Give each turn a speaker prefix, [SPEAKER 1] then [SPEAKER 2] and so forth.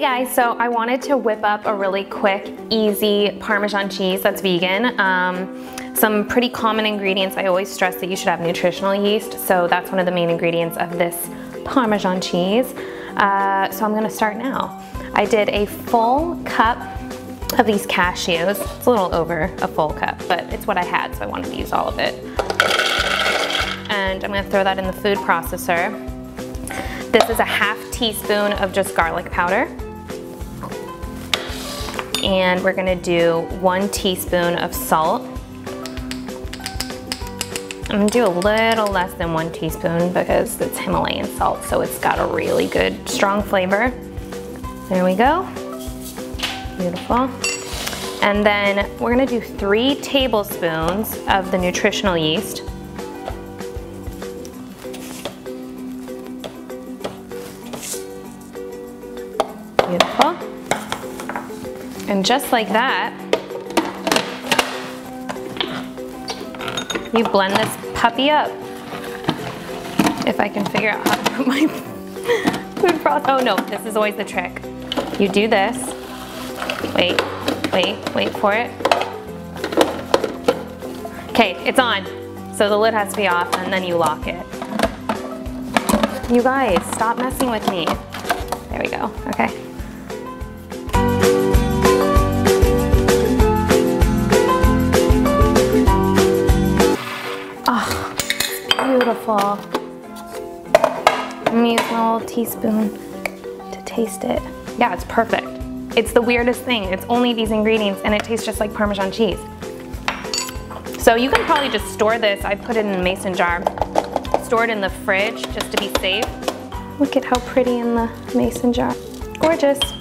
[SPEAKER 1] Guys, so I wanted to whip up a really quick, easy Parmesan cheese that's vegan. Um, some pretty common ingredients. I always stress that you should have nutritional yeast, so that's one of the main ingredients of this Parmesan cheese. Uh, so I'm gonna start now. I did a full cup of these cashews. It's a little over a full cup, but it's what I had, so I wanted to use all of it. And I'm gonna throw that in the food processor. This is a half teaspoon of just garlic powder. And we're gonna do one teaspoon of salt. I'm gonna do a little less than one teaspoon because it's Himalayan salt, so it's got a really good, strong flavor. There we go. Beautiful. And then we're gonna do three tablespoons of the nutritional yeast. Beautiful. And just like that, you blend this puppy up. If I can figure out how to put my food process. Oh no, this is always the trick. You do this. Wait, wait, wait for it. Okay, it's on. So the lid has to be off and then you lock it. You guys, stop messing with me. There we go, okay. Beautiful. I'm use my little teaspoon to taste it. Yeah, it's perfect. It's the weirdest thing. It's only these ingredients and it tastes just like Parmesan cheese. So you can probably just store this. I put it in a mason jar. Store it in the fridge just to be safe. Look at how pretty in the mason jar. Gorgeous.